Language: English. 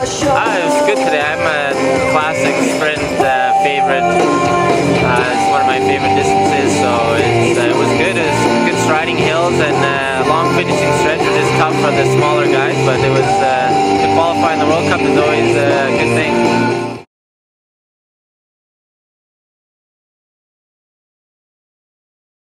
Ah, it was good today. I'm a classic sprint uh, favorite. Uh, it's one of my favorite distances, so it's, uh, it was good. It was good striding hills and uh, long finishing stretch, which is tough for the smaller guys, but it was